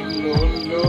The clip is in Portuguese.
no, no.